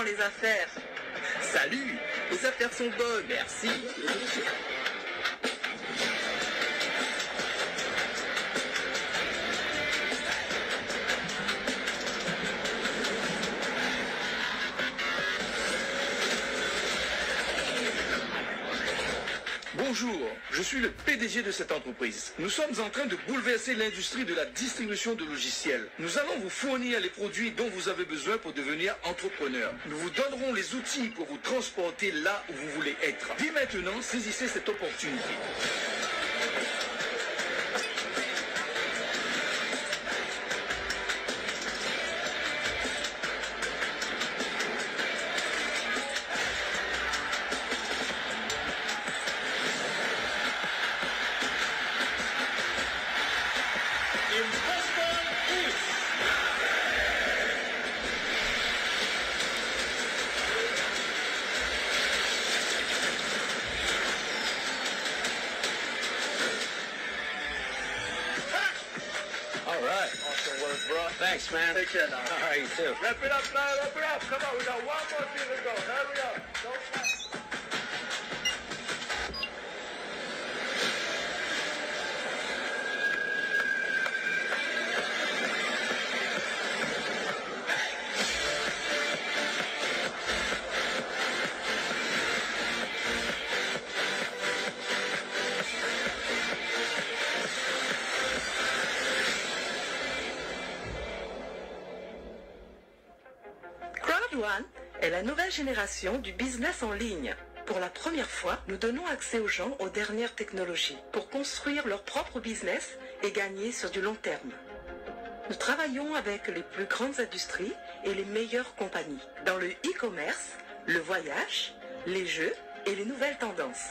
les affaires? Salut Les affaires sont bonnes, merci. Bonjour, je suis le PDG de cette entreprise. Nous sommes en train de bouleverser l'industrie de la distribution de logiciels. Nous allons vous fournir les produits dont vous avez besoin pour devenir entrepreneur. Nous vous donnerons les outils pour vous transporter là où vous voulez être. Dès maintenant, saisissez cette opportunité. Thanks, man. Take care now. All right, you too. Wrap it up, man. Wrap it up. Come on, we got one more thing to go. Hurry up. Don't stop. One est la nouvelle génération du business en ligne. Pour la première fois, nous donnons accès aux gens aux dernières technologies pour construire leur propre business et gagner sur du long terme. Nous travaillons avec les plus grandes industries et les meilleures compagnies dans le e-commerce, le voyage, les jeux et les nouvelles tendances.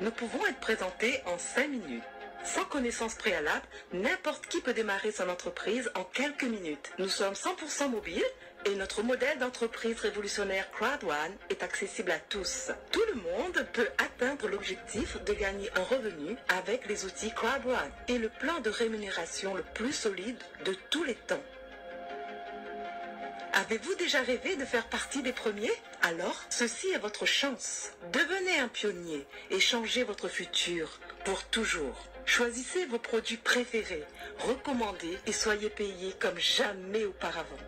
Nous pouvons être présentés en 5 minutes. Sans connaissance préalable, n'importe qui peut démarrer son entreprise en quelques minutes. Nous sommes 100% mobiles et notre modèle d'entreprise révolutionnaire Crowd One est accessible à tous. Tout le monde peut atteindre l'objectif de gagner un revenu avec les outils Crowd One et le plan de rémunération le plus solide de tous les temps. Avez-vous déjà rêvé de faire partie des premiers? Alors, ceci est votre chance. Devenez un pionnier et changez votre futur pour toujours. Choisissez vos produits préférés, recommandez et soyez payés comme jamais auparavant.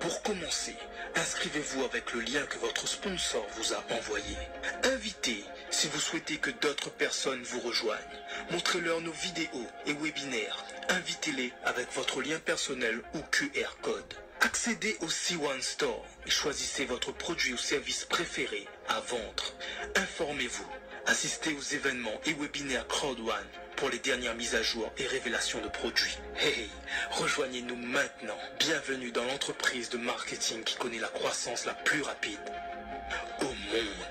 Pour commencer, inscrivez-vous avec le lien que votre sponsor vous a envoyé. Invitez si vous souhaitez que d'autres personnes vous rejoignent. Montrez-leur nos vidéos et webinaires. Invitez-les avec votre lien personnel ou QR code. Accédez au C1 Store et choisissez votre produit ou service préféré à vendre. Informez-vous. Assistez aux événements et webinaires Crowd One pour les dernières mises à jour et révélations de produits. Hey, rejoignez-nous maintenant. Bienvenue dans l'entreprise de marketing qui connaît la croissance la plus rapide au monde.